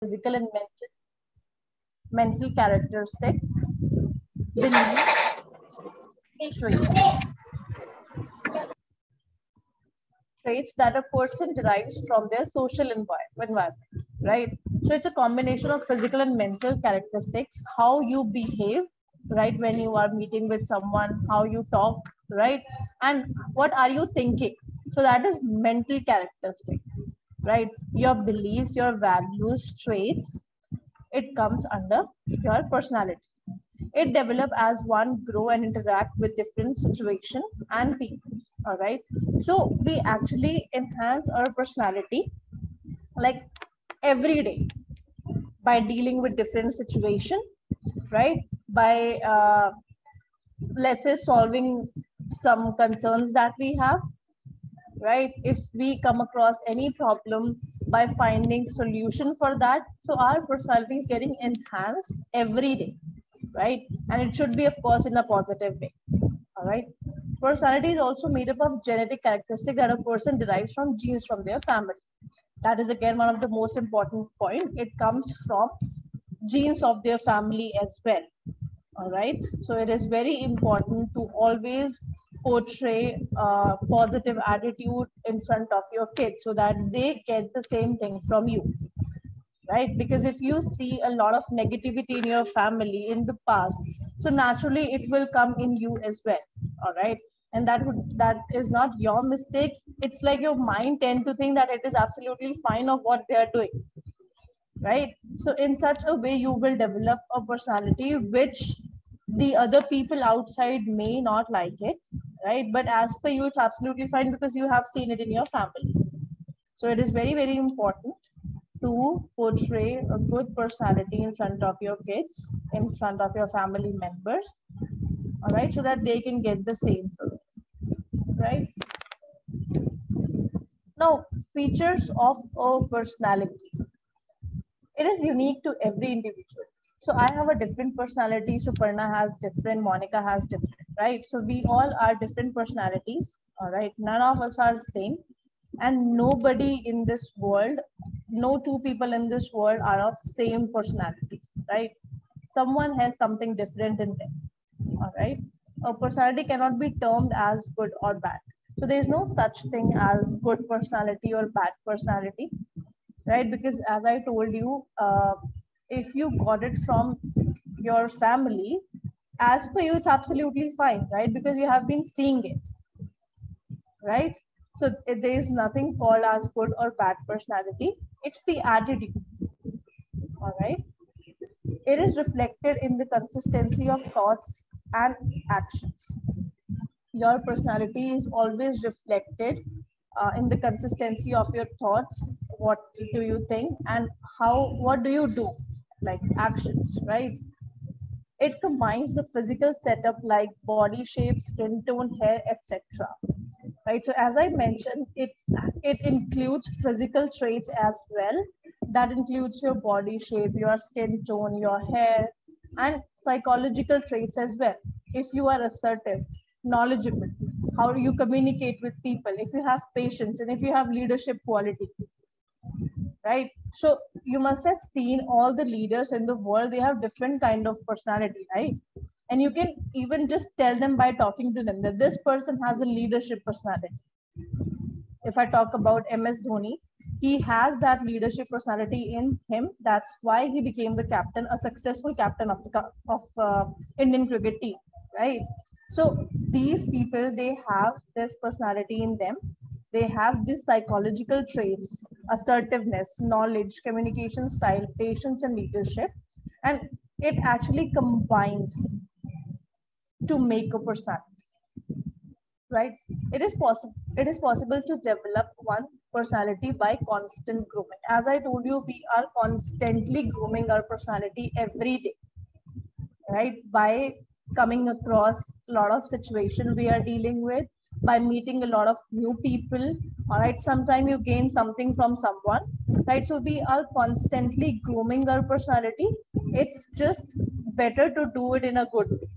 physical and mental mental characteristic traits. That a person derives from their social environment right? So it's a combination of physical and mental characteristics how you behave right when you are meeting with someone how you talk right? And what are you thinking? So that is mental characteristic right? Your beliefs your values traits it comes under your personality. It develop as one grow and interact with different situation and people all right? So we actually enhance our personality like every day by dealing with different situation right? By uh, let's say solving some concerns that we have right? If we come across any problem by finding solution for that so our personality is getting enhanced every day right? And it should be of course in a positive way all right? Personality is also made up of genetic characteristic that a person derives from genes from their family. That is again one of the most important point. It comes from genes of their family as well all right? So it is very important to always portray a positive attitude in front of your kids so that they get the same thing from you right? Because if you see a lot of negativity in your family in the past so naturally it will come in you as well all right? And that would that is not your mistake. It's like your mind tend to think that it is absolutely fine of what they are doing right? So in such a way you will develop a personality which the other people outside may not like it right? But as per you it's absolutely fine because you have seen it in your family. So it is very very important to portray a good personality in front of your kids in front of your family members all right? So that they can get the same right? Now features of a personality. It is unique to every individual. So i have a different personality. Suparna has different. Monica has different right? So we all are different personalities all right? None of us are same. And nobody in this world no two people in this world are of same personality right? Someone has something different in them all right? A personality cannot be termed as good or bad. So there is no such thing as good personality or bad personality right? Because as i told you uh, if you got it from your family as per you it's absolutely fine right? Because you have been seeing it right? So there is nothing called as good or bad personality. It's the attitude all right? It is reflected in the consistency of thoughts and actions. Your personality is always reflected uh, in the consistency of your thoughts what do you think and how what do you do? Like actions right it combines the physical setup like body shape skin tone hair etc right? So as i mentioned it it includes physical traits as well. That includes your body shape your skin tone your hair and psychological traits as well. If you are assertive knowledgeable how you communicate with people if you have patience and if you have leadership quality. Right? So you must have seen all the leaders in the world they have different kind of personality right? And you can even just tell them by talking to them that this person has a leadership personality. If i talk about ms dhoni he has that leadership personality in him. That's why he became the captain a successful captain of the of uh, indian cricket team right? So these people they have this personality in them they have these psychological traits assertiveness knowledge communication style patience and leadership. And it actually combines to make a personality right? It is possible it is possible to develop one personality by constant grooming. As i told you we are constantly grooming our personality every day right? By coming across a lot of situation we are dealing with by meeting a lot of new people all right sometime you gain something from someone right so we are constantly grooming our personality it's just better to do it in a good way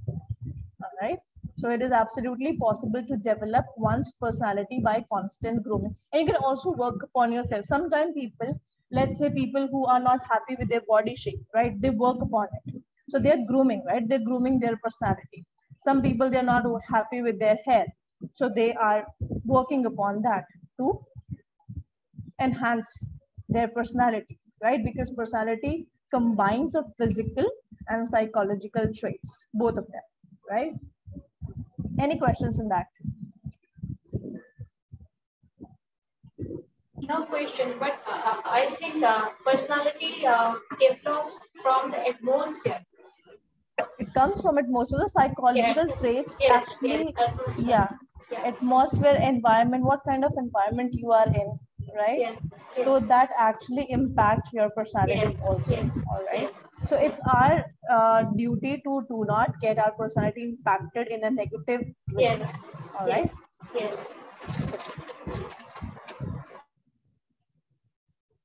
all right so it is absolutely possible to develop one's personality by constant grooming and you can also work upon yourself sometimes people let's say people who are not happy with their body shape, right? They work upon it. So they're grooming, right? They're grooming their personality. Some people, they're not happy with their hair. So they are working upon that to enhance their personality, right? Because personality combines of physical and psychological traits, both of them, right? Any questions in that? No question, but uh, I think uh, personality uh, develops from the atmosphere. It comes from atmosphere, the psychological Yes. traits Yes, actually, yes, Yeah. Atmosphere, environment, what kind of environment you are in, right? Yes, yes, So that actually impacts your personality Yes, also, yes, all right? So it's our uh, duty to do not get our personality impacted in a negative way, Yes, all right? yes, yes.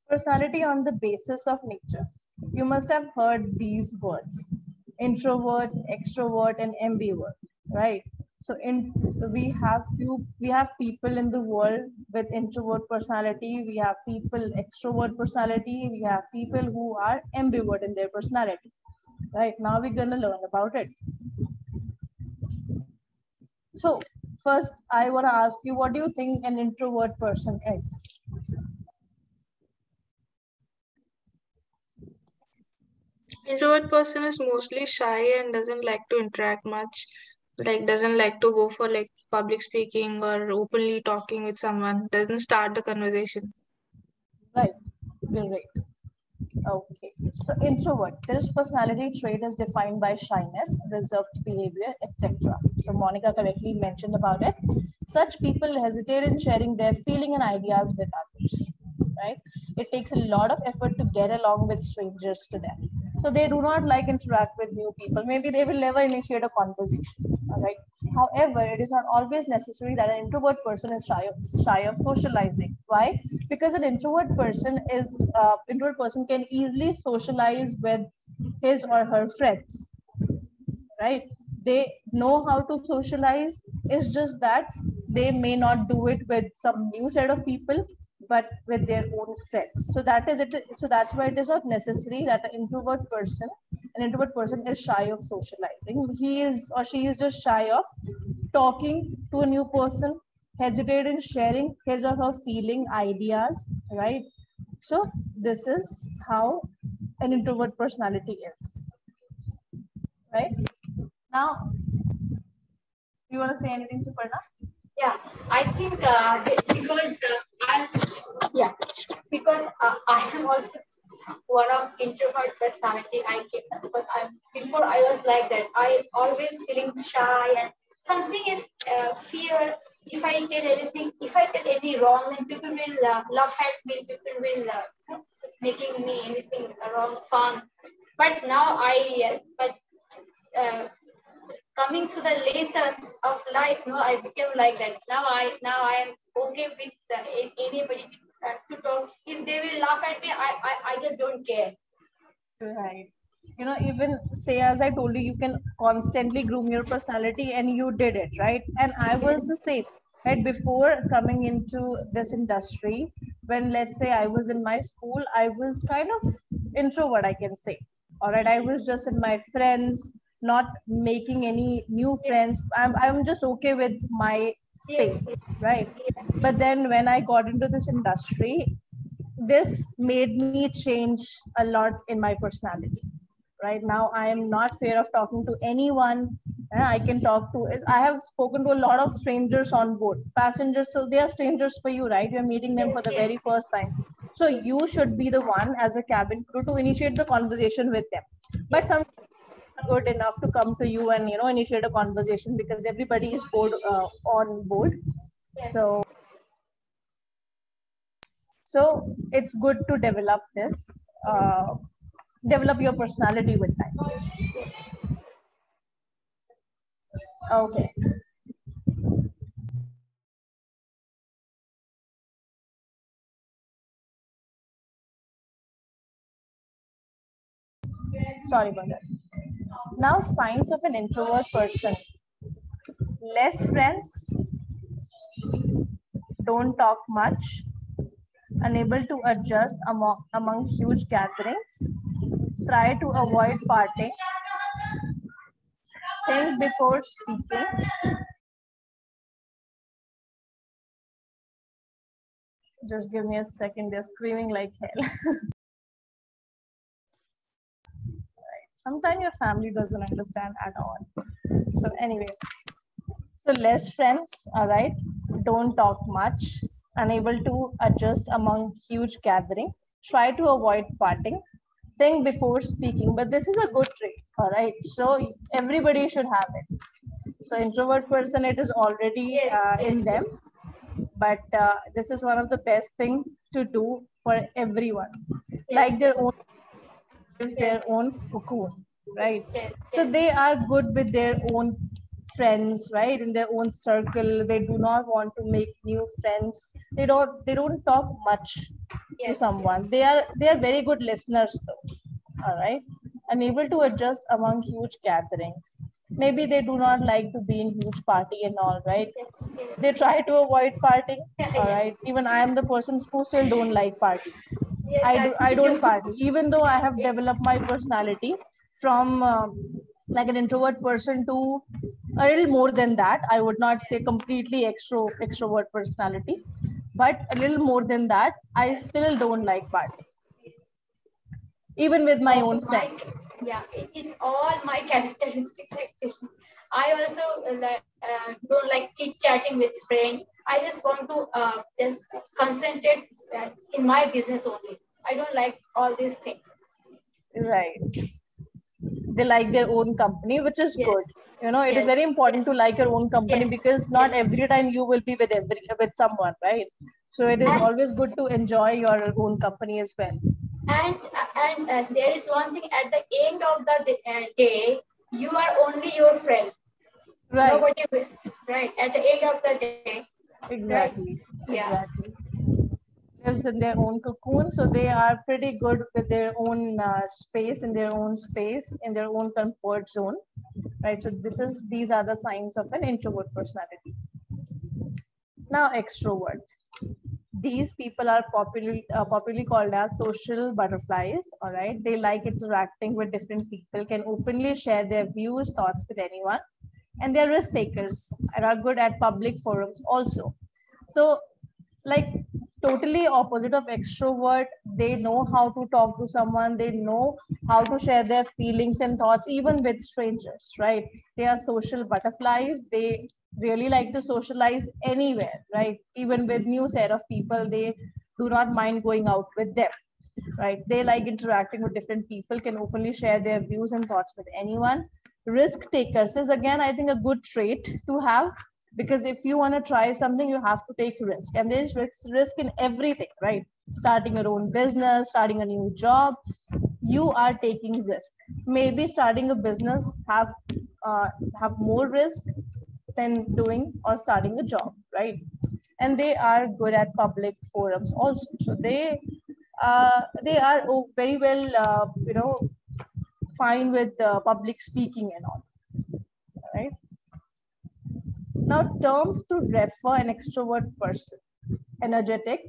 Personality on the basis of nature. You must have heard these words introvert, extrovert, and ambivert, right? So in we have few we have people in the world with introvert personality, we have people extrovert personality, we have people who are ambivert in their personality. Right now we're gonna learn about it. So first I wanna ask you, what do you think an introvert person is? Introvert person is mostly shy and doesn't like to interact much. Like doesn't like to go for like public speaking or openly talking with someone. Doesn't start the conversation. Right. Great. Okay. So introvert, this personality trait is defined by shyness, reserved behavior, etc. So Monica correctly mentioned about it. Such people hesitate in sharing their feeling and ideas with others. Right? It takes a lot of effort to get along with strangers to them. So they do not like interact with new people. Maybe they will never initiate a conversation. All right. However, it is not always necessary that an introvert person is shy of, shy of socializing. Why? Because an introvert person is uh, introvert person can easily socialize with his or her friends. Right? They know how to socialize. It's just that they may not do it with some new set of people but with their own friends. So that is it so that's why it is not necessary that an introvert person an introvert person is shy of socializing. He is or she is just shy of talking to a new person hesitate in sharing his or her feeling ideas right? So this is how an introvert personality is right? Now you want to say anything suparna Yeah, I think uh, because uh, I'm yeah because uh, I am also one of introvert personality. I get because I'm before I was like that. I always feeling shy and something is uh, fear. If I tell anything, if I tell any wrong, then people will laugh at me. People will making me anything wrong fun. But now I but. Uh, coming to the lessons of life, no, I became like that. Now I now I am okay with uh, anybody uh, to talk. If they will laugh at me, I, I I just don't care. Right. You know, even say as I told you, you can constantly groom your personality, and you did it, right? And I was the same, right? Before coming into this industry, when let's say I was in my school, I was kind of introvert, I can say. All right, I was just in my friends, not making any new friends. I'm I'm just okay with my space, right? But then when I got into this industry, this made me change a lot in my personality right? Now i am not fear of talking to anyone. I can talk to i have spoken to a lot of strangers on board. Passengers so they are strangers for you right? You're meeting them for the very first time. So you should be the one as a cabin crew to initiate the conversation with them. But some good enough to come to you and you know initiate a conversation because everybody is bored uh, on board. So so it's good to develop this uh, develop your personality with time. Okay. Sorry about that now signs of an introvert person less friends don't talk much unable to adjust among, among huge gatherings, try to avoid parting, think before speaking, just give me a second, they're screaming like hell. Sometimes your family doesn't understand at all. So anyway, so less friends, all right, don't talk much, unable to adjust among huge gathering, try to avoid parting, think before speaking, but this is a good trait, all right? So everybody should have it. So introvert person, it is already uh, in them, but uh, this is one of the best thing to do for everyone. Like their own, their own cocoon, right? So they are good with their own friends right? In their own circle. They do not want to make new friends. They don't they don't talk much yes. to someone. They are they are very good listeners though. All right? Unable to adjust among huge gatherings. Maybe they do not like to be in huge party and all right? They try to avoid partying. All right? Even i am the person who still don't like parties i do i don't party even though i have developed my personality from um, like an introvert person to a little more than that. I would not say completely extro extrovert personality, but a little more than that. I still don't like party, even with my own friends. Yeah, it's all my characteristics actually. I also uh, uh, don't like chit chatting with friends. I just want to uh, just concentrate uh, in my business only. I don't like all these things. Right they like their own company which is yes. good you know it yes. is very important to like your own company yes. because not every time you will be with every with someone right so it is and, always good to enjoy your own company as well and and uh, there is one thing at the end of the uh, day you are only your friend right nobody will, right at the end of the day exactly right? yeah exactly lives in their own cocoon so they are pretty good with their own uh, space in their own space in their own comfort zone right? So this is these are the signs of an introvert personality. Now extrovert. These people are popularly uh, popularly called as social butterflies all right? They like interacting with different people can openly share their views thoughts with anyone and they're risk takers and are good at public forums also. So like totally opposite of extrovert. They know how to talk to someone. They know how to share their feelings and thoughts even with strangers right? They are social butterflies. They really like to socialize anywhere right? Even with new set of people they do not mind going out with them right? They like interacting with different people can openly share their views and thoughts with anyone. Risk takers is again i think a good trait to have because if you want to try something you have to take risk. And there's risk, in everything right? Starting your own business starting a new job you are taking risk. Maybe starting a business have uh, have more risk than doing or starting a job right? And they are good at public forums also. So they uh, they are very well uh, you know fine with uh, public speaking and all right now, terms to refer an extrovert person energetic,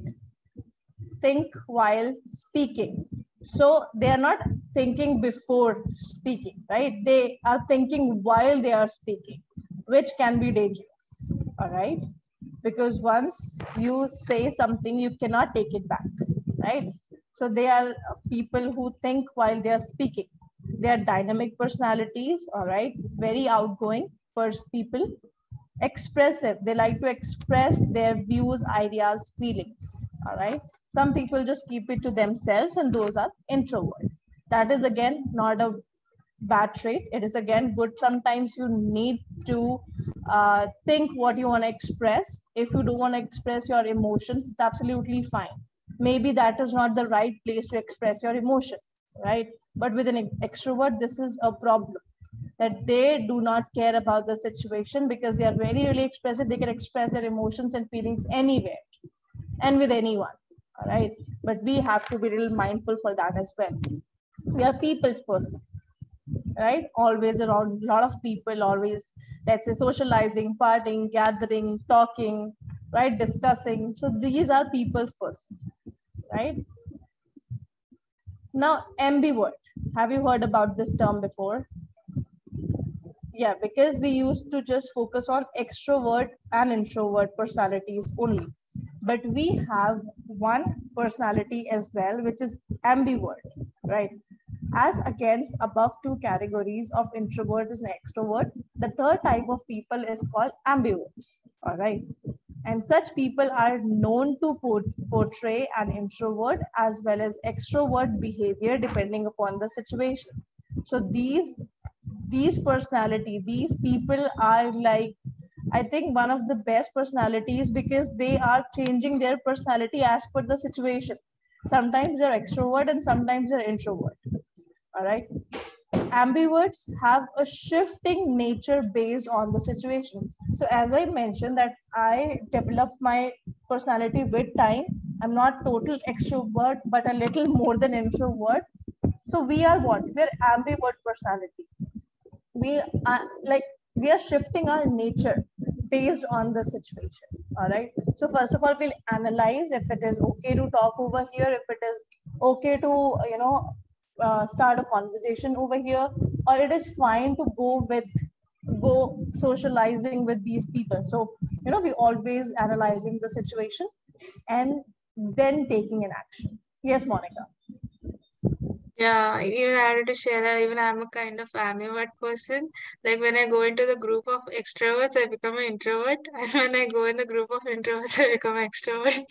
think while speaking. So they are not thinking before speaking, right? They are thinking while they are speaking, which can be dangerous, all right? Because once you say something, you cannot take it back, right? So they are people who think while they are speaking. They are dynamic personalities, all right? Very outgoing first people expressive. They like to express their views ideas feelings. All right? Some people just keep it to themselves and those are introvert. That is again not a bad trait. It is again good. Sometimes you need to uh, think what you want to express. If you don't want to express your emotions it's absolutely fine. Maybe that is not the right place to express your emotion right? But with an extrovert this is a problem that they do not care about the situation because they are very really expressive they can express their emotions and feelings anywhere and with anyone all right but we have to be real mindful for that as well we are people's person right always around a lot of people always let's say socializing partying gathering talking right discussing so these are people's person right? Now, ambivert. Have you heard about this term before? Yeah, because we used to just focus on extrovert and introvert personalities only. But we have one personality as well, which is ambivert, right? As against above two categories of introvert and extrovert, the third type of people is called ambiverts, all right? And such people are known to portray an introvert as well as extrovert behavior depending upon the situation. So these these personality, these people are like, I think one of the best personalities because they are changing their personality as per the situation. Sometimes they're extrovert and sometimes they're introvert. All right ambiverts have a shifting nature based on the situation. So as I mentioned that I developed my personality with time. I'm not total extrovert, but a little more than introvert. So we are what? We're ambivert personality. We are like we are shifting our nature based on the situation. All right. So first of all, we'll analyze if it is okay to talk over here, if it is okay to you know uh, start a conversation over here or it is fine to go with go socializing with these people so you know we always analyzing the situation and then taking an action yes monica yeah, even I had to share that even I'm a kind of ambivert person. Like when I go into the group of extroverts, I become an introvert. And when I go in the group of introverts, I become extrovert.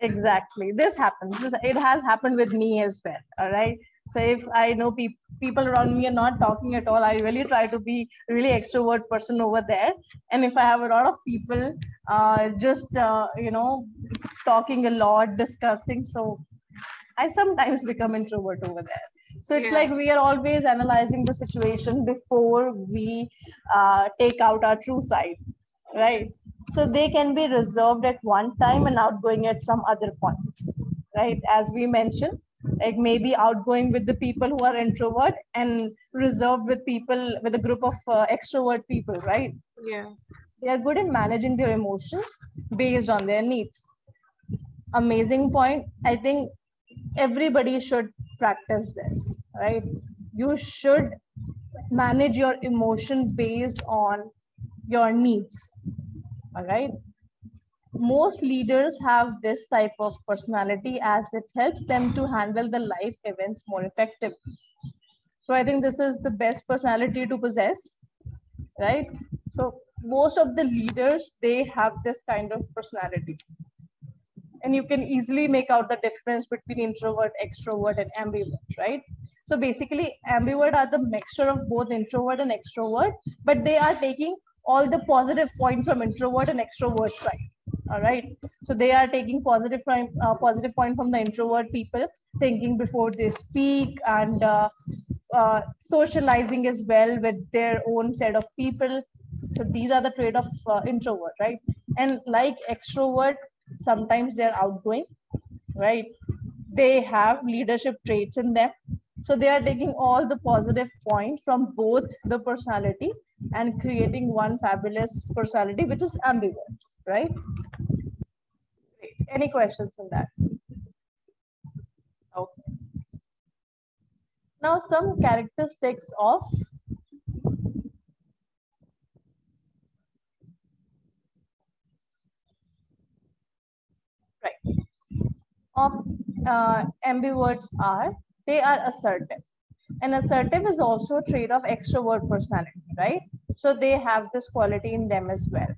exactly this happens it has happened with me as well all right so if i know pe- people around me are not talking at all i really try to be really extrovert person over there and if i have a lot of people uh, just uh, you know talking a lot discussing so i sometimes become introvert over there so it's yeah. like we are always analyzing the situation before we uh, take out our true side right so they can be reserved at one time and outgoing at some other point, right? As we mentioned, like maybe outgoing with the people who are introvert and reserved with people with a group of uh, extrovert people, right? Yeah. They are good in managing their emotions based on their needs. Amazing point. I think everybody should practice this, right? You should manage your emotion based on your needs all right? Most leaders have this type of personality as it helps them to handle the life events more effectively. So i think this is the best personality to possess right? So most of the leaders they have this kind of personality and you can easily make out the difference between introvert extrovert and ambivert right? So basically ambivert are the mixture of both introvert and extrovert but they are taking all the positive point from introvert and extrovert side all right? So they are taking positive from uh, positive point from the introvert people thinking before they speak and uh, uh, socializing as well with their own set of people. So these are the trait of uh, introvert right? And like extrovert sometimes they're outgoing right they have leadership traits in them so they are taking all the positive points from both the personality and creating one fabulous personality, which is ambivert, right? Any questions on that? Okay. Now some characteristics of right of uh, ambiverts are they are assertive and assertive is also a trait of extrovert personality, right? So they have this quality in them as well.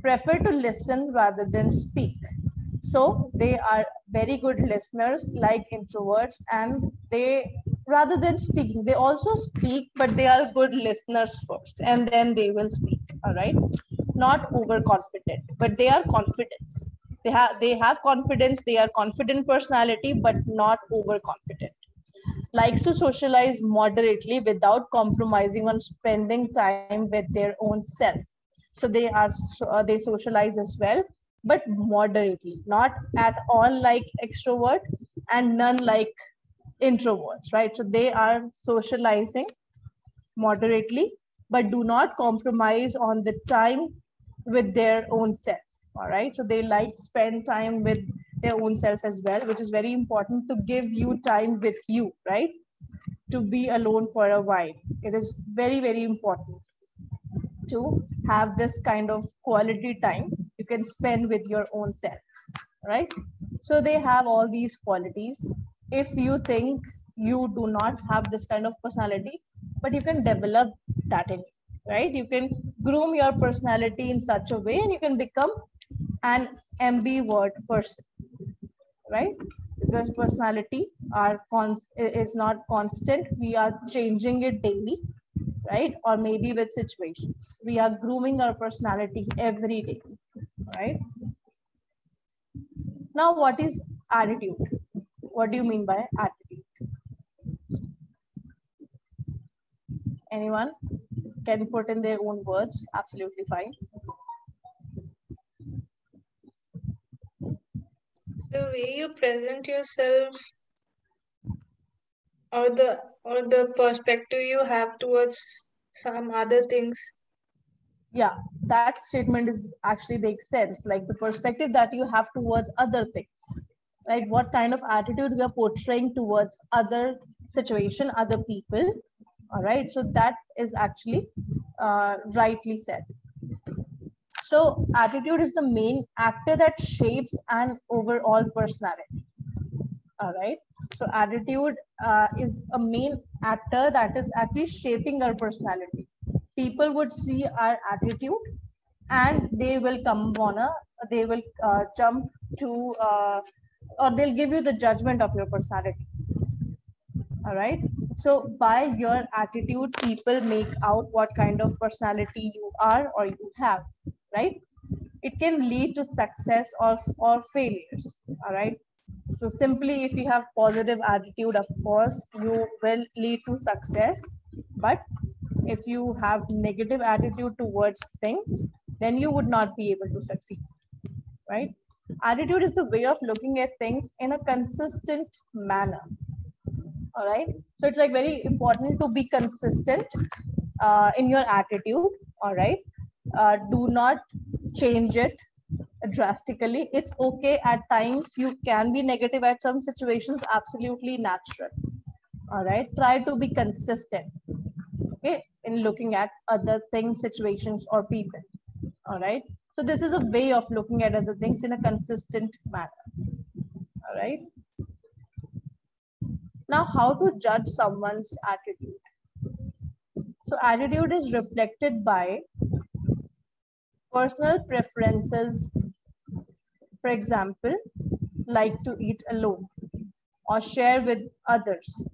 Prefer to listen rather than speak. So they are very good listeners like introverts and they rather than speaking, they also speak, but they are good listeners first and then they will speak. All right. Not overconfident, but they are confident. They have they have confidence, they are confident personality, but not overconfident likes to socialize moderately without compromising on spending time with their own self. So they are uh, they socialize as well, but moderately, not at all like extrovert and none like introverts, right? So they are socializing moderately, but do not compromise on the time with their own self. All right. So they like spend time with their own self as well, which is very important to give you time with you, right? To be alone for a while. It is very, very important to have this kind of quality time you can spend with your own self, right? So they have all these qualities. If you think you do not have this kind of personality, but you can develop that in right? You can groom your personality in such a way and you can become an ambivert person, right? Because personality are cons is not constant. We are changing it daily, right? Or maybe with situations. We are grooming our personality every day, right? Now, what is attitude? What do you mean by attitude? Anyone? can put in their own words, absolutely fine. The way you present yourself or the or the perspective you have towards some other things. Yeah, that statement is actually makes sense. Like the perspective that you have towards other things, right? What kind of attitude you are portraying towards other situation, other people, all right so that is actually uh, rightly said so attitude is the main actor that shapes an overall personality. All right? So attitude uh, is a main actor that is actually shaping our personality. People would see our attitude and they will come on a they will uh, jump to uh, or they'll give you the judgment of your personality. All right? So by your attitude, people make out what kind of personality you are or you have, right? It can lead to success or, or failures, all right? So simply if you have positive attitude, of course, you will lead to success. But if you have negative attitude towards things, then you would not be able to succeed, right? Attitude is the way of looking at things in a consistent manner all right so it's like very important to be consistent uh, in your attitude all right uh, do not change it drastically. It's okay at times. You can be negative at some situations absolutely natural. All right? Try to be consistent okay in looking at other things situations or people. All right? So this is a way of looking at other things in a consistent manner. All right? Now, how to judge someone's attitude? So attitude is reflected by personal preferences. For example, like to eat alone or share with others,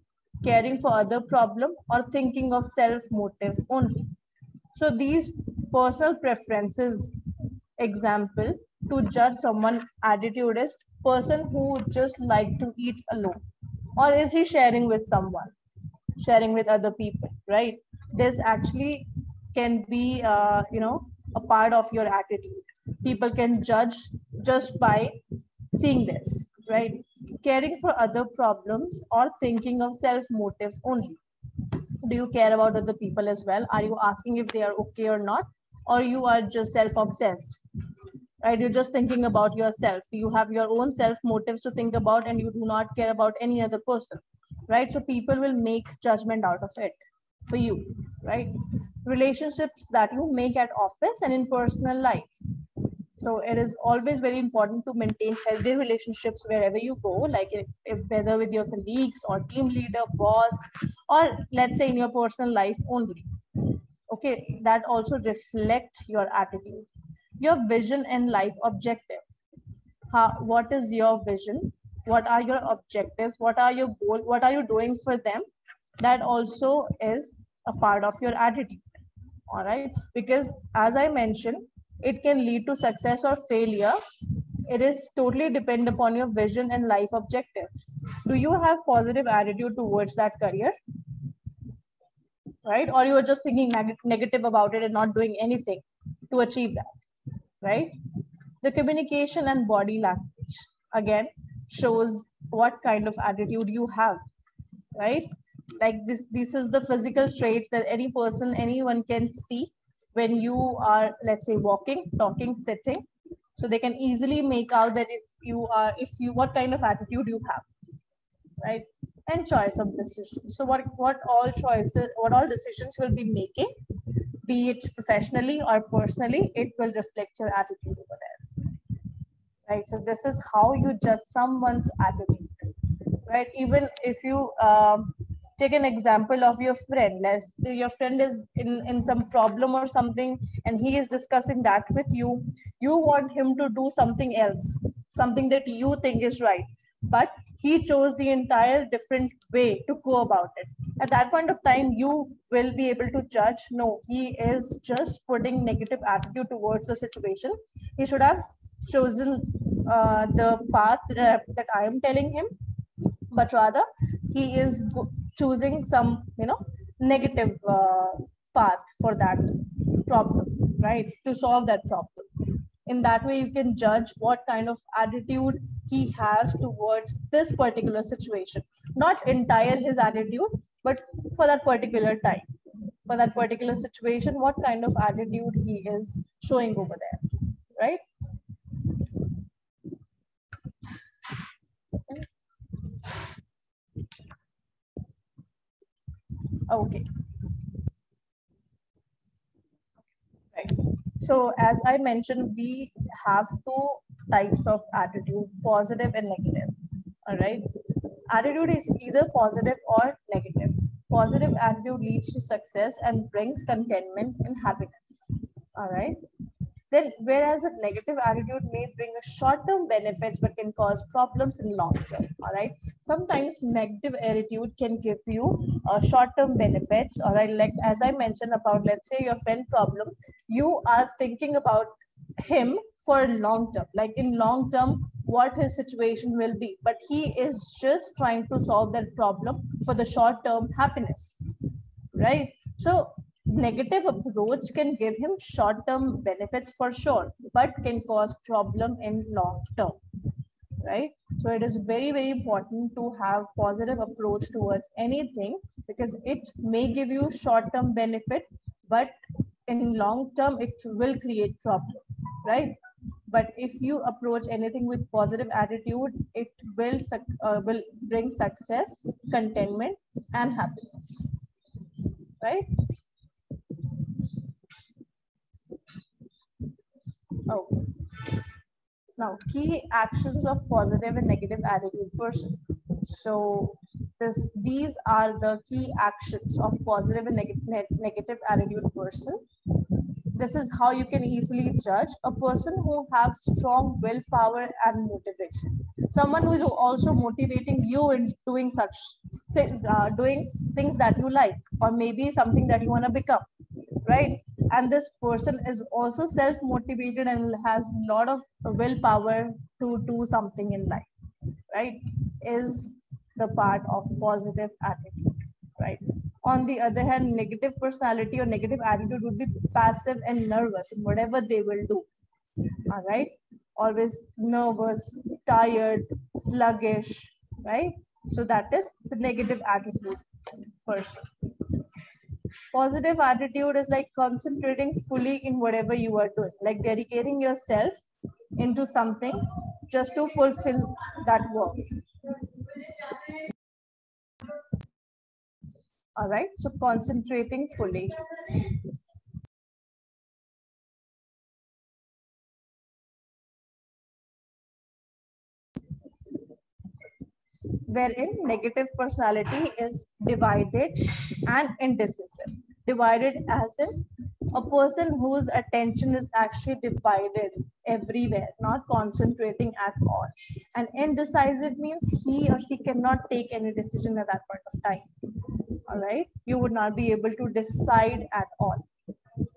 caring for other problem or thinking of self motives only. So these personal preferences, example, to judge someone attitude is person who just like to eat alone or is he sharing with someone sharing with other people right this actually can be uh, you know a part of your attitude. People can judge just by seeing this right? Caring for other problems or thinking of self motives only. Do you care about other people as well? Are you asking if they are okay or not? Or you are just self obsessed right? You're just thinking about yourself. You have your own self motives to think about and you do not care about any other person right? So people will make judgment out of it for you right? Relationships that you make at office and in personal life. So it is always very important to maintain healthy relationships wherever you go like if, if whether with your colleagues or team leader boss or let's say in your personal life only. Okay that also reflect your attitude. Your vision and life objective. How what is your vision? What are your objectives? What are your goals what are you doing for them that also is a part of your attitude all right? Because as i mentioned it can lead to success or failure. It is totally depend upon your vision and life objective. Do you have positive attitude towards that career? Right? Or you are just thinking neg negative about it and not doing anything to achieve that right? The communication and body language again shows what kind of attitude you have, right? Like this, this is the physical traits that any person, anyone can see when you are, let's say, walking, talking, sitting, So they can easily make out that if you are, if you, what kind of attitude you have, right? And choice of decision So what, what all choices, what all decisions will be making, be it professionally or personally, it will reflect your attitude over there. Right. So this is how you judge someone's attitude. Right. Even if you um, take an example of your friend. Let's your friend is in in some problem or something and he is discussing that with you. You want him to do something else something that you think is right. But he chose the entire different way to go about it. At that point of time you will be able to judge no he is just putting negative attitude towards the situation. He should have chosen uh, the path that, that i am telling him. But rather he is choosing some you know negative uh, path for that problem right? To solve that problem. In that way you can judge what kind of attitude he has towards this particular situation. Not entire his attitude but for that particular time. For that particular situation what kind of attitude he is showing over there right Oh, okay. Right. So as I mentioned, we have two types of attitude, positive and negative. All right. Attitude is either positive or negative. Positive attitude leads to success and brings contentment and happiness. All right. Then, whereas a negative attitude may bring a short-term benefits but can cause problems in the long term. All right. Sometimes negative attitude can give you uh, short-term benefits. Right. Like as I mentioned about, let's say your friend problem, you are thinking about him for long term, like in long term, what his situation will be. But he is just trying to solve that problem for the short term happiness. Right. So negative approach can give him short-term benefits for sure, but can cause problem in long term, right? So it is very, very important to have positive approach towards anything because it may give you short-term benefit, but in long term, it will create problem, right? But if you approach anything with positive attitude, it will, uh, will bring success, contentment, and happiness, right? Okay. Now, key actions of positive and negative attitude person. So, this these are the key actions of positive and neg negative attitude person. This is how you can easily judge a person who have strong willpower and motivation. Someone who is also motivating you in doing such uh, doing things that you like, or maybe something that you want to become, right? And this person is also self motivated and has a lot of willpower to do something in life right is the part of positive attitude right? On the other hand negative personality or negative attitude would be passive and nervous in whatever they will do all right? Always nervous tired sluggish right? So that is the negative attitude person positive attitude is like concentrating fully in whatever you are doing, like dedicating yourself into something just to fulfill that work. All right, so concentrating fully. Wherein negative personality is divided and indecisive. Divided as in a person whose attention is actually divided everywhere, not concentrating at all. And indecisive means he or she cannot take any decision at that point of time. All right. You would not be able to decide at all.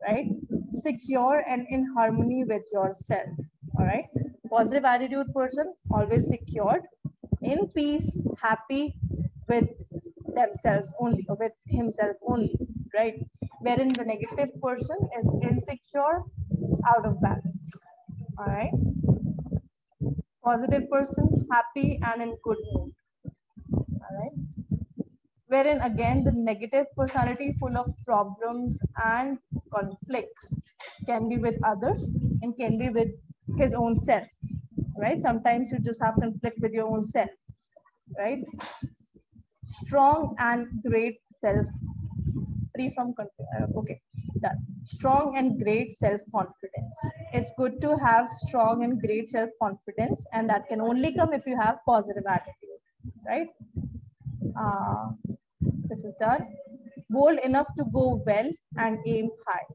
Right. Secure and in harmony with yourself. All right. Positive attitude person, always secured, in peace, happy with themselves only, or with himself only, right? Wherein the negative person is insecure, out of balance, all right? Positive person, happy and in good mood, all right? Wherein again, the negative personality full of problems and conflicts can be with others and can be with his own self, right? Sometimes you just have conflict with your own self, right? Strong and great self, free from. Uh, okay, done. Strong and great self confidence. It's good to have strong and great self confidence, and that can only come if you have positive attitude, right? Uh, this is done. Bold enough to go well and aim high.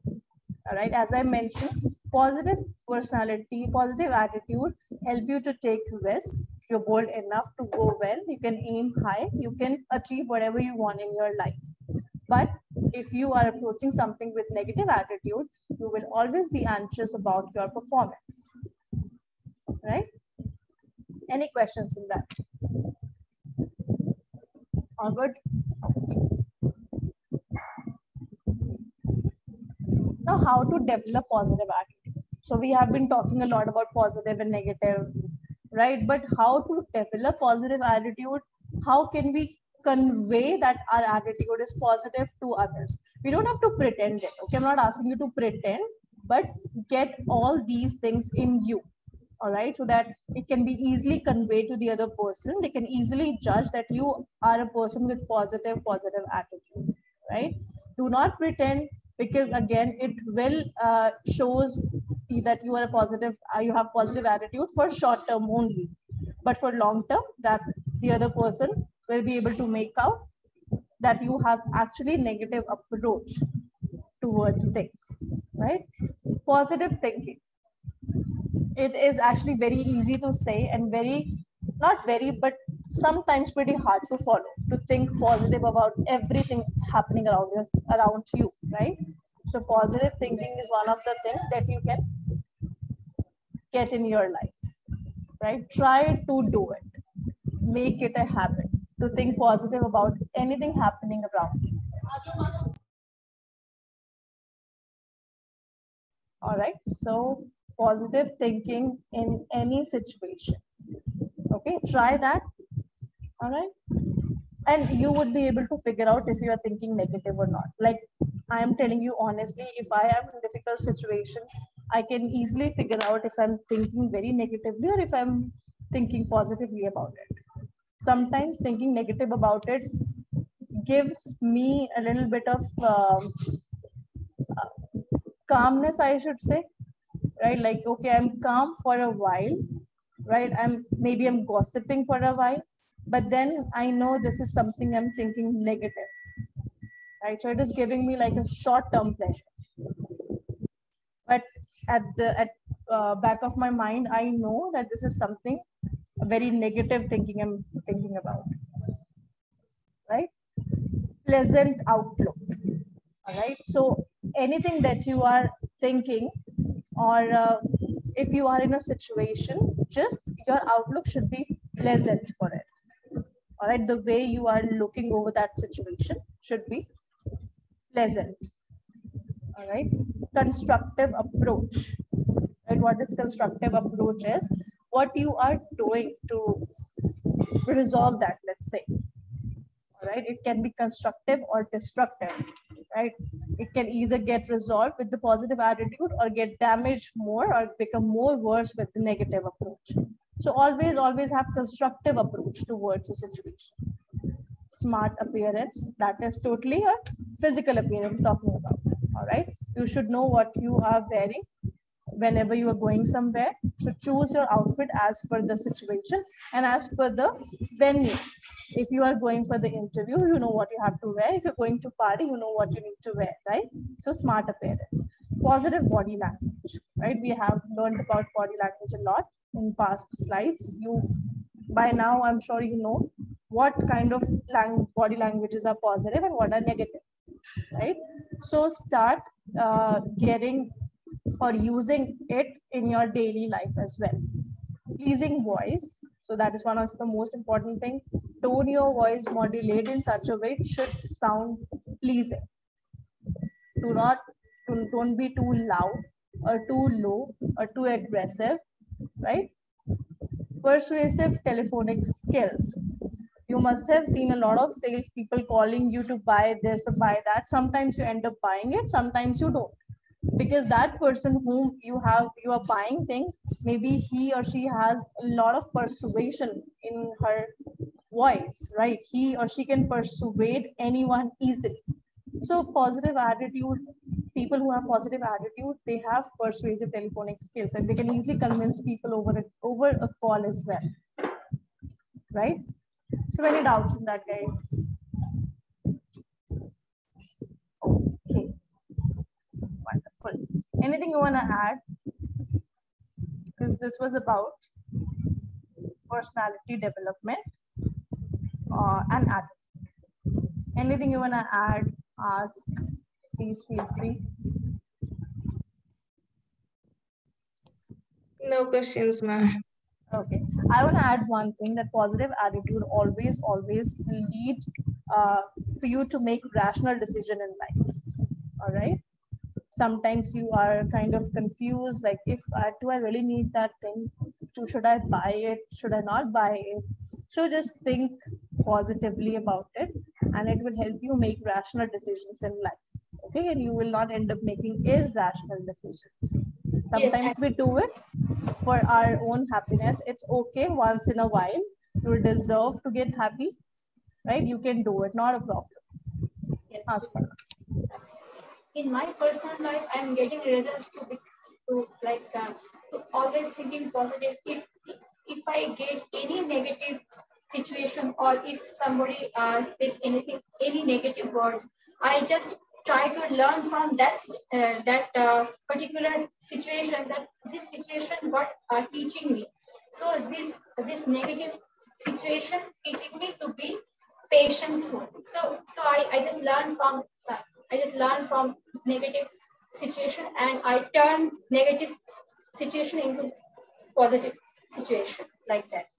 All right, as I mentioned, positive personality, positive attitude help you to take risk. You're bold enough to go well. You can aim high. You can achieve whatever you want in your life. But if you are approaching something with negative attitude, you will always be anxious about your performance. Right? Any questions in that? All good? Now, how to develop positive attitude? So we have been talking a lot about positive and negative, right? But how to develop positive attitude? How can we convey that our attitude is positive to others? We don't have to pretend it. Okay, I'm not asking you to pretend, but get all these things in you all right so that it can be easily conveyed to the other person they can easily judge that you are a person with positive positive attitude right do not pretend because again it will uh, shows that you are a positive uh, you have positive attitude for short term only. But for long term that the other person will be able to make out that you have actually negative approach towards things right? Positive thinking. It is actually very easy to say and very not very but sometimes pretty hard to follow to think positive about everything happening around us around you right so positive thinking is one of the things that you can get in your life right try to do it make it a habit to think positive about anything happening around you all right so positive thinking in any situation. Okay, try that. All right. And you would be able to figure out if you are thinking negative or not. Like I am telling you honestly, if I am in a difficult situation, I can easily figure out if I'm thinking very negatively or if I'm thinking positively about it. Sometimes thinking negative about it gives me a little bit of um, calmness, I should say, right? Like, okay, I'm calm for a while, right? I'm maybe I'm gossiping for a while, but then I know this is something I'm thinking negative, right? So it is giving me like a short-term pleasure. But at the at uh, back of my mind, I know that this is something very negative thinking I'm thinking about, right? Pleasant outlook. All right. So anything that you are thinking or uh, if you are in a situation just your outlook should be pleasant for it all right the way you are looking over that situation should be pleasant. All right? Constructive approach. Right? What this constructive approach is what you are doing to resolve that let's say. All right? It can be constructive or destructive right? It can either get resolved with the positive attitude or get damaged more or become more worse with the negative approach so always always have constructive approach towards the situation. Smart appearance that is totally a physical appearance talking about all right? You should know what you are wearing whenever you are going somewhere. So choose your outfit as per the situation and as per the venue. If you are going for the interview you know what you have to wear. If you're going to party you know what you need to wear right? So smart appearance. Positive body language right? We have learned about body language a lot in past slides you by now i'm sure you know what kind of lang- body languages are positive and what are negative right so start uh, getting or using it in your daily life as well pleasing voice so that is one of the most important thing. Tone your voice modulate in such a way it should sound pleasing. Do not do, don't be too loud or too low or too aggressive, right? Persuasive telephonic skills. You must have seen a lot of salespeople calling you to buy this buy that. Sometimes you end up buying it, sometimes you don't. because that person whom you have you are buying things maybe he or she has a lot of persuasion in her voice right he or she can persuade anyone easily so positive attitude people who have positive attitude they have persuasive telephonic skills and they can easily convince people over it over a call as well. Right? So any doubts in that guys? Okay. Wonderful. Anything you want to add? Because this was about personality development uh, and attitude. Anything you want to add ask please feel free No questions, ma'am. Okay, I want to add one thing that positive attitude always, always lead uh, for you to make rational decision in life. All right. Sometimes you are kind of confused, like if I, do I really need that thing? Should I buy it? Should I not buy it? So just think positively about it, and it will help you make rational decisions in life. Okay, and you will not end up making irrational decisions. Sometimes we do it for our own happiness. It's okay once in a while. You deserve to get happy, right? You can do it, not a problem. Yes. Ask for in my personal life, I'm getting results to be to like uh, to always thinking positive. If if I get any negative situation or if somebody uh, speaks anything, any negative words, I just try to learn from that uh, that uh, particular situation. That this situation what are teaching me. So this this negative situation teaching me to be patientful. So so I, I just learn from that. I just learn from negative situation and I turn negative situation into positive situation like that.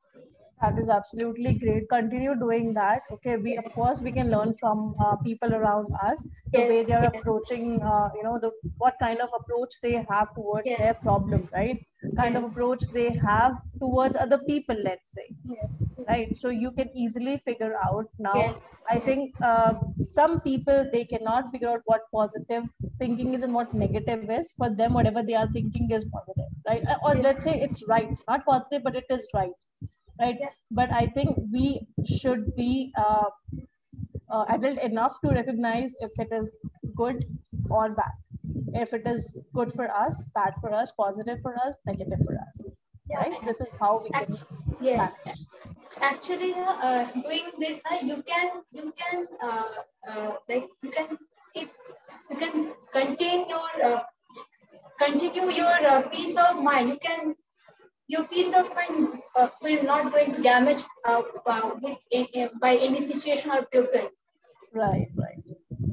That is absolutely great. Continue doing that. Okay, we of course we can learn from uh, people around us the Yes, way they are yes. approaching. Uh, you know the what kind of approach they have towards Yes. their problem, right? Kind of approach they have towards other people. Let's say, Yes. right? So you can easily figure out now. Yes. I think uh, some people they cannot figure out what positive thinking is and what negative is. For them, whatever they are thinking is positive, right? Or Yes. let's say it's right, not positive, but it is right, right? Yeah. But I think we should be uh, uh, adult enough to recognize if it is good or bad. If it is good for us, bad for us, positive for us, negative for us, Yeah. right? This is how we can Act- yeah. manage. Actually, uh, doing this, uh, you can you can uh, uh, like you can keep, you can contain your uh, continue your uh, peace of mind. You can your peace of mind uh, will not going to damage uh, uh, with any, by any situation or people. Right, right.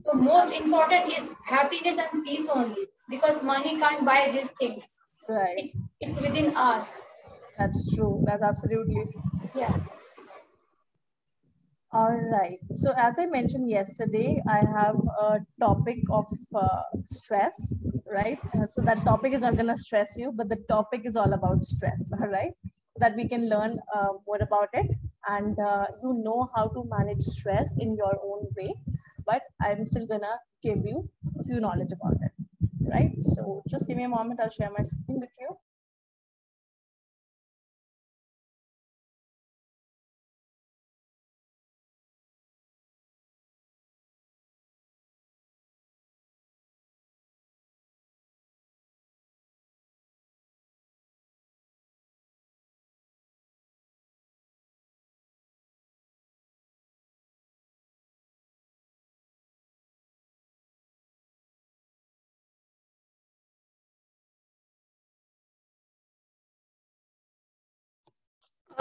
So most important is happiness and peace only because money can't buy these things. Right. It's, it's within us. That's true. That's absolutely true. Yeah. All right. So as I mentioned yesterday, I have a topic of uh, stress, right? So that topic is not going to stress you, but the topic is all about stress, all right? So that we can learn uh, more about it and uh, you know how to manage stress in your own way. But I'm still going to give you a few knowledge about it, right? So just give me a moment. I'll share my screen with you.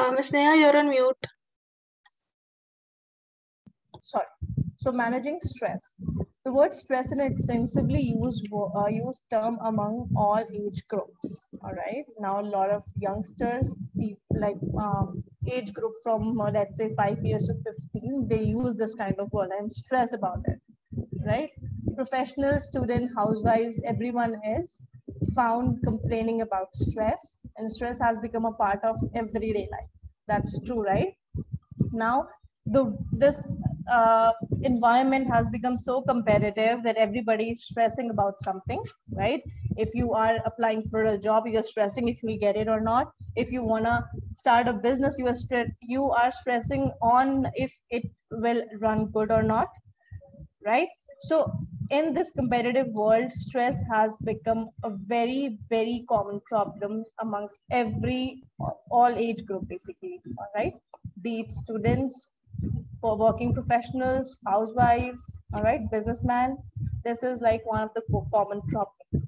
Uh, Miss Neha, you're on mute. sorry. So managing stress. The word stress is an extensively used uh, used term among all age groups. All right. Now a lot of youngsters, like um, age group from uh, let's say five years to fifteen, they use this kind of word I'm stressed about it. Right. Professional, student, housewives, everyone is found complaining about stress, and stress has become a part of everyday life. That's true, right? Now the this uh, environment has become so competitive that everybody is stressing about something, right? If you are applying for a job, you're stressing if you'll get it or not. If you wanna start a business, you are stre- you are stressing on if it will run good or not, right? So in this competitive world, stress has become a very, very common problem amongst every all age group, basically, all right? Be it students, for working professionals, housewives, all right, businessmen. This is like one of the common problems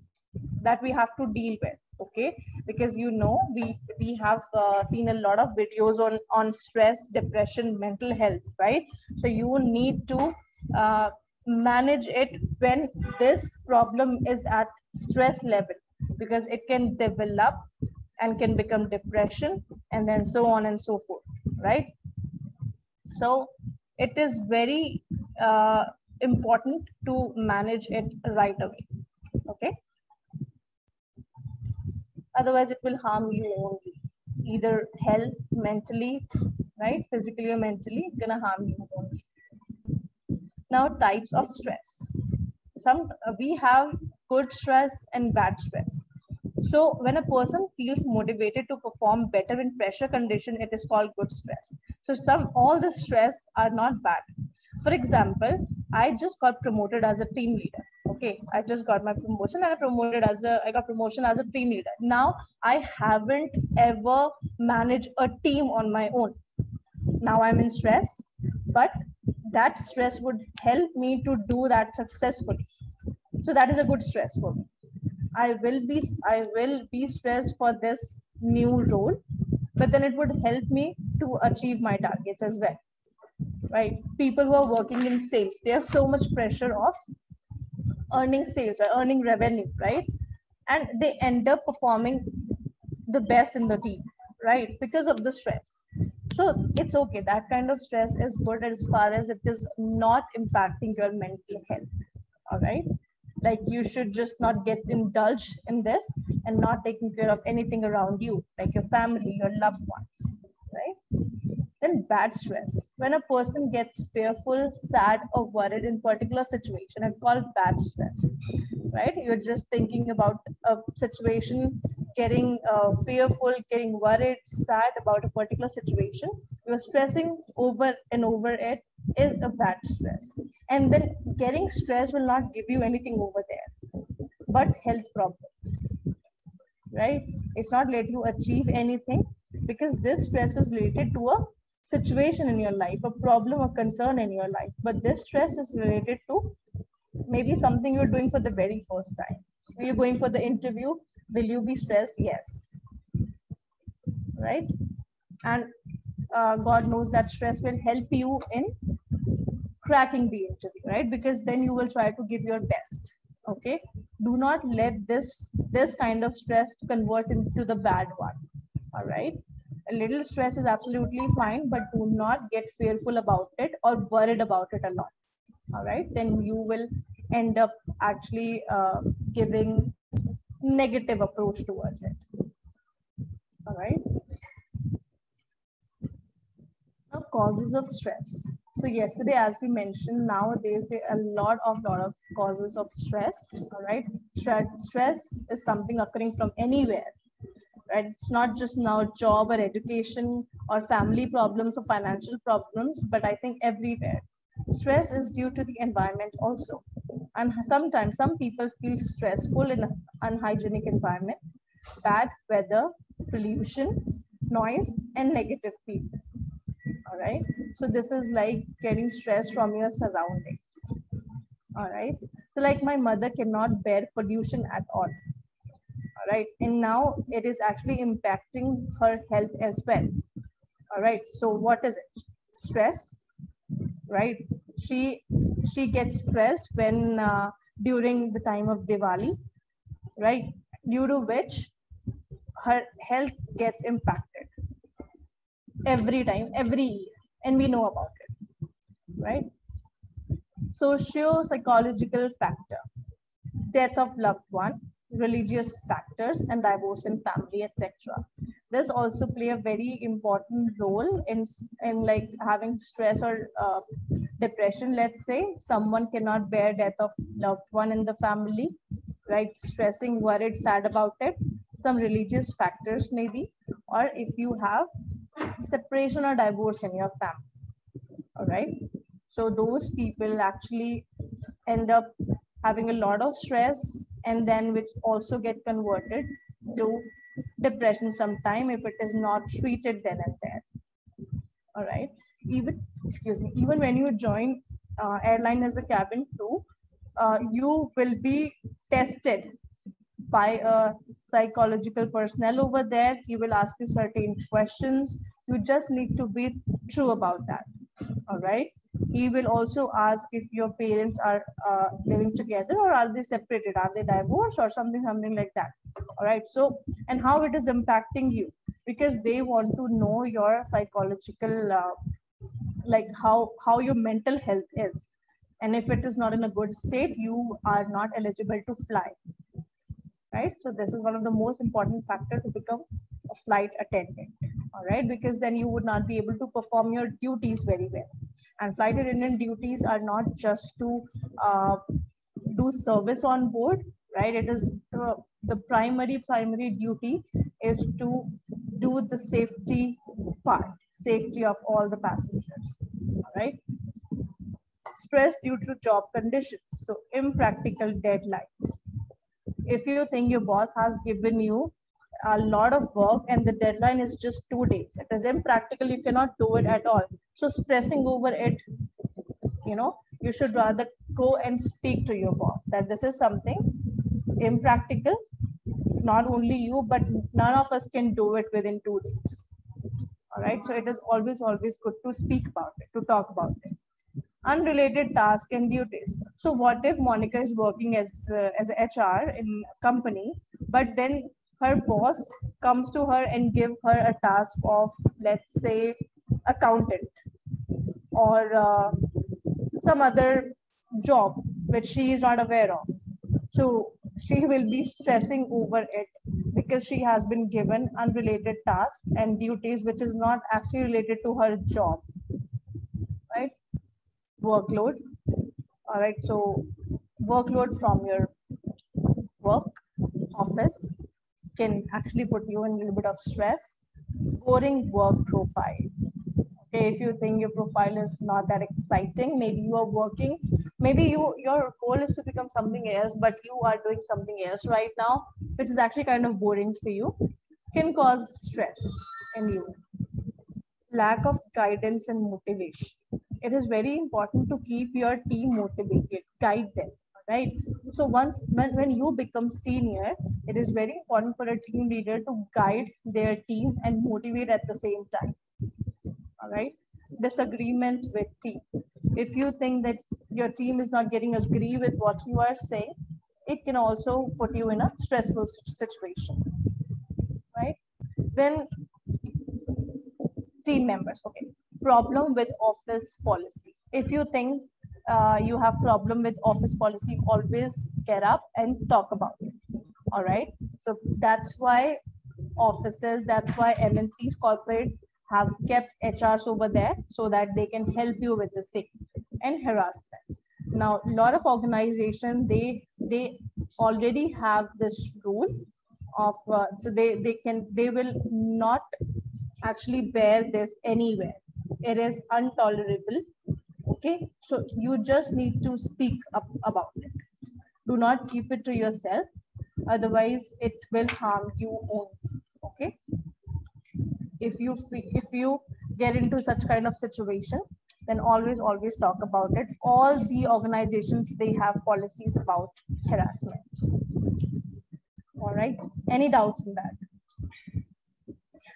that we have to deal with, okay? Because you know, we we have uh, seen a lot of videos on on stress, depression, mental health, right? So you need to uh, manage it when this problem is at stress level because it can develop and can become depression and then so on and so forth right? So it is very uh, important to manage it right away okay? Otherwise it will harm you only. Either health mentally right? Physically or mentally gonna harm you only. Now, types of stress. Some uh, we have good stress and bad stress. So when a person feels motivated to perform better in pressure condition, it is called good stress. So some all the stress are not bad. For example, I just got promoted as a team leader. Okay, I just got my promotion and I promoted as a I got promotion as a team leader. Now I haven't ever managed a team on my own. Now I'm in stress, but that stress would help me to do that successfully so that is a good stress for me. I will be i will be stressed for this new role but then it would help me to achieve my targets as well right? People who are working in sales there's so much pressure of earning sales or earning revenue right? And they end up performing the best in the team right? Because of the stress. So it's okay. That kind of stress is good as far as it is not impacting your mental health all right like you should just not get indulged in this and not taking care of anything around you like your family your loved ones right? Then bad stress. When a person gets fearful sad or worried in particular situation it's called bad stress right? You're just thinking about a situation getting uh, fearful, getting worried, sad about a particular situation, you're stressing over and over it is a bad stress. And then getting stressed will not give you anything over there, but health problems, right? It's not let you achieve anything because this stress is related to a situation in your life, a problem or concern in your life. But this stress is related to maybe something you're doing for the very first time. You're going for the interview will you be stressed yes right and uh, god knows that stress will help you in cracking the interview right because then you will try to give your best okay do not let this this kind of stress convert into the bad one all right a little stress is absolutely fine but do not get fearful about it or worried about it a lot all right then you will end up actually uh, giving negative approach towards it. All right. Now, causes of stress. So yesterday, as we mentioned, nowadays there are a lot of lot of causes of stress. All right, stress is something occurring from anywhere. Right, it's not just now job or education or family problems or financial problems, but I think everywhere. Stress is due to the environment also and sometimes some people feel stressful in an unhygienic environment, bad weather, pollution, noise, and negative people. All right. So this is like getting stress from your surroundings. All right. So like my mother cannot bear pollution at all. All right. And now it is actually impacting her health as well. All right. So what is it? Stress, right? She she gets stressed when uh, during the time of Diwali, right? Due to which her health gets impacted every time, every year, and we know about it, right? Socio-psychological factor, death of loved one, religious factors, and divorce in family, etc. This also play a very important role in in like having stress or uh, depression let's say. Someone cannot bear death of loved one in the family right? Stressing worried sad about it. Some religious factors maybe. Or if you have separation or divorce in your family. All right so those people actually end up having a lot of stress and then which also get converted to depression sometime if it is not treated then and there. All right even excuse me even when you join uh, airline as a cabin crew uh, you will be tested by a psychological personnel over there. He will ask you certain questions you just need to be true about that all right? He will also ask if your parents are uh, living together or are they separated? Are they divorced or something something like that all right? So and how it is impacting you? Because they want to know your psychological uh, like how how your mental health is. And if it is not in a good state you are not eligible to fly right? So this is one of the most important factor to become a flight attendant all right because then you would not be able to perform your duties very well. And flight attendant duties are not just to uh, do service on board right? It is the, the primary primary duty is to do the safety part safety of all the passengers all right? Stress due to job conditions so impractical deadlines. If you think your boss has given you a lot of work and the deadline is just two days. It is impractical. You cannot do it at all. So stressing over it you know you should rather go and speak to your boss that this is something impractical. Not only you but none of us can do it within two days. All right? So it is always always good to speak about it to talk about it. Unrelated tasks and duties. So what if monica is working as uh, as hr in a company but then her boss comes to her and give her a task of let's say accountant or uh, some other job which she is not aware of. So she will be stressing over it because she has been given unrelated tasks and duties which is not actually related to her job right? Workload all right so workload from your work office can actually put you in a little bit of stress. Boring work profile. Okay if you think your profile is not that exciting maybe you are working. Maybe you your goal is to become something else but you are doing something else right now which is actually kind of boring for you can cause stress in you. Lack of guidance and motivation. It is very important to keep your team motivated. Guide them right? So once when, when you become senior it is very important for a team leader to guide their team and motivate at the same time. All right? Disagreement with team. If you think that your team is not getting agree with what you are saying it can also put you in a stressful situation. Right? Then team members okay. Problem with office policy. If you think uh, you have problem with office policy always get up and talk about it all right. So that's why offices that's why mncs corporate have kept hrs over there so that they can help you with the sick and harassment. Now a lot of organizations they they already have this rule of uh, so they they can they will not actually bear this anywhere. It is intolerable. Okay? So you just need to speak up about it. Do not keep it to yourself otherwise it will harm you okay? If you if you get into such kind of situation then always always talk about it. All the organizations they have policies about harassment. All right? Any doubts in that?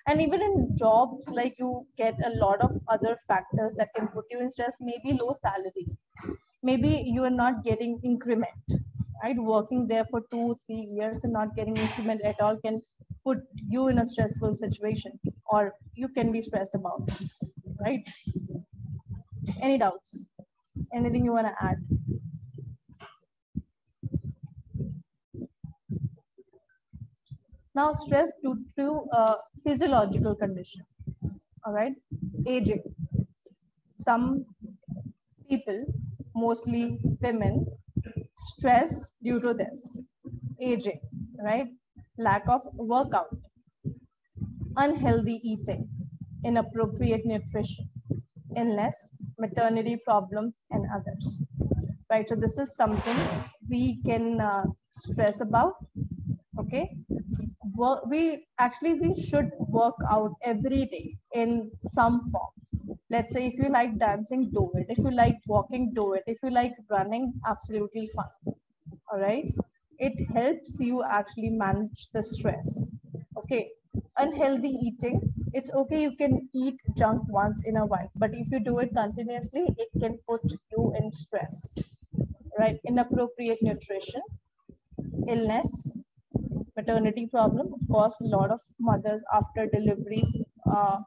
And even in jobs like you get a lot of other factors that can put you in stress maybe low salary. Maybe you are not getting increment right? Working there for two three years and not getting increment at all can put you in a stressful situation or you can be stressed about right? Any doubts? Anything you want to add? Now stress due to uh, physiological condition all right? Aging some people, mostly women, stress due to this aging, right? Lack of workout, unhealthy eating, inappropriate nutrition, illness, maternity problems, and others. Right. So this is something we can uh, stress about. Okay. Well, we actually we should work out every day in some form. Let's say if you like dancing, do it. If you like walking, do it. If you like running, absolutely fine. All right. It helps you actually manage the stress. Okay. Unhealthy eating it's okay you can eat junk once in a while but if you do it continuously it can put you in stress right inappropriate nutrition illness maternity problem of course a lot of mothers after delivery uh,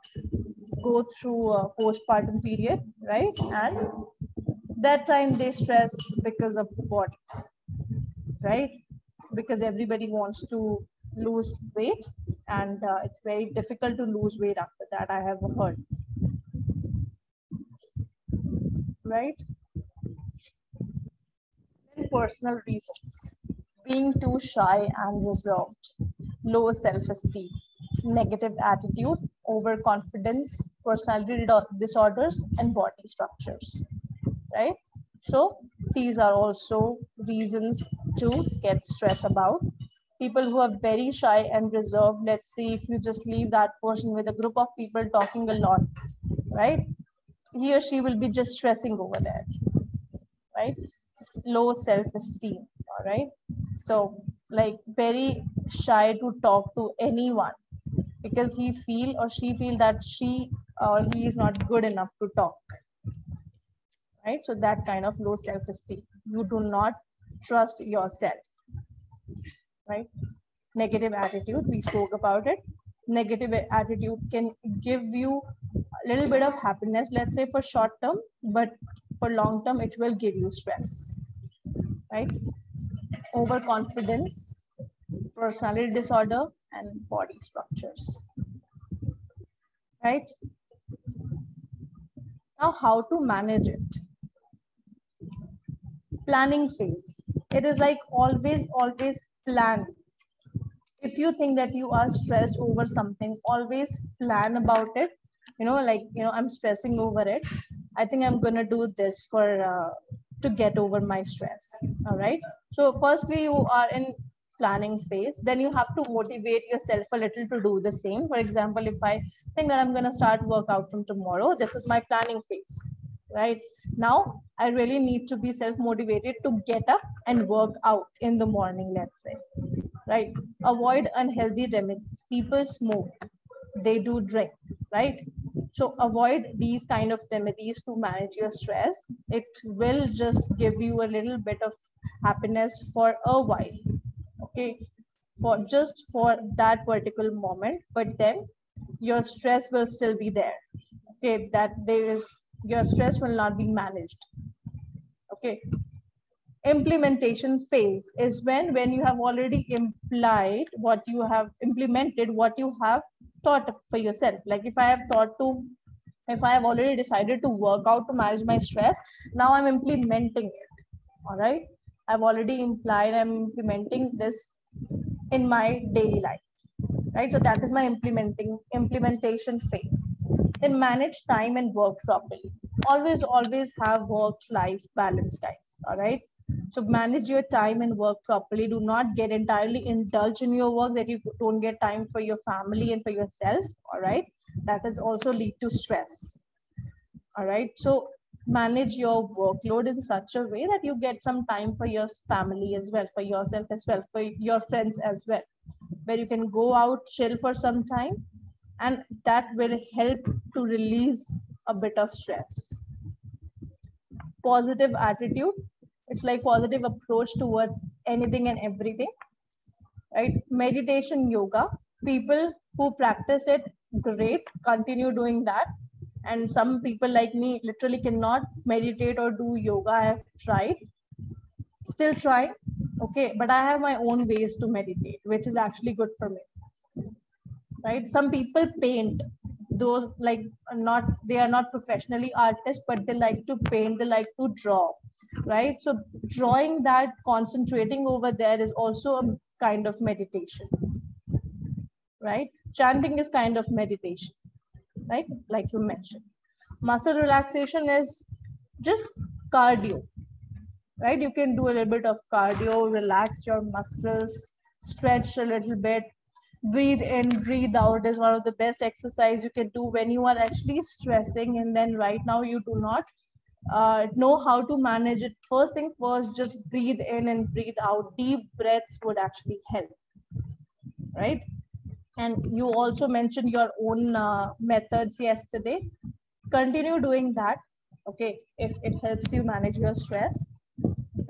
go through a postpartum period right? And that time they stress because of the body right? Because everybody wants to lose weight and uh, it's very difficult to lose weight after that i have heard. Right? Personal reasons. Being too shy and reserved. Low self-esteem. Negative attitude overconfidence personality disorders and body structures right? So these are also reasons to get stressed about. People who are very shy and reserved let's see if you just leave that person with a group of people talking a lot right? He or she will be just stressing over there right? Low self-esteem all right? So like very shy to talk to anyone because he feel or she feel that she or he is not good enough to talk right so that kind of low self-esteem you do not trust yourself right? Negative attitude, we spoke about it. Negative attitude can give you a little bit of happiness, let's say for short term, but for long term, it will give you stress, right? Overconfidence, personality disorder, and body structures, right? Now, how to manage it? Planning phase. It is like always, always plan if you think that you are stressed over something always plan about it you know like you know i'm stressing over it i think i'm going to do this for uh, to get over my stress all right so firstly you are in planning phase then you have to motivate yourself a little to do the same. For example if i think that i'm going to start workout from tomorrow this is my planning phase right? Now i really need to be self motivated to get up and work out in the morning let's say right? Avoid unhealthy remedies. People smoke. They do drink right? So avoid these kind of remedies to manage your stress. It will just give you a little bit of happiness for a while okay for just for that particular moment but then your stress will still be there okay that there is your stress will not be managed okay. Implementation phase is when when you have already implied what you have implemented what you have thought for yourself. Like if i have thought to if i have already decided to work out to manage my stress now i'm implementing it all right i've already implied i'm implementing this in my daily life right? So that is my implementing implementation phase. Then manage time and work properly. Always always have work life balance guys all right? So manage your time and work properly. Do not get entirely indulge in your work that you don't get time for your family and for yourself all right? That is also lead to stress all right? So manage your workload in such a way that you get some time for your family as well for yourself as well for your friends as well where you can go out chill for some time and that will help to release a bit of stress. Positive attitude it's like positive approach towards anything and everything right? Meditation yoga people who practice it great continue doing that and some people like me literally cannot meditate or do yoga. I have tried. Still try. Okay. But i have my own ways to meditate which is actually good for me. Right? Some people paint. Those like not they are not professionally artists but they like to paint. They like to draw. Right? So drawing that concentrating over there is also a kind of meditation. Right? Chanting is kind of meditation right? Like you mentioned. Muscle relaxation is just cardio right? You can do a little bit of cardio relax your muscles stretch a little bit breathe in breathe out is one of the best exercise you can do when you are actually stressing and then right now you do not uh, know how to manage it. First thing first just breathe in and breathe out. Deep breaths would actually help right and you also mentioned your own uh, methods yesterday. Continue doing that okay if it helps you manage your stress.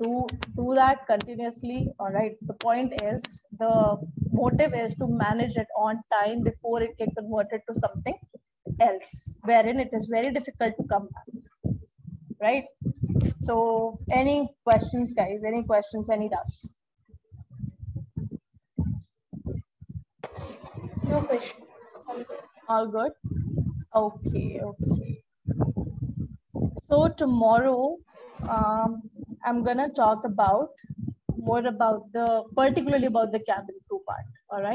Do do that continuously all right. The point is the motive is to manage it on time before it get converted to something else wherein it is very difficult to come back right? So any questions guys? Any questions any doubts No question. all good? Okay okay. So tomorrow um, i'm gonna talk about more about the particularly about the cabin crew part all right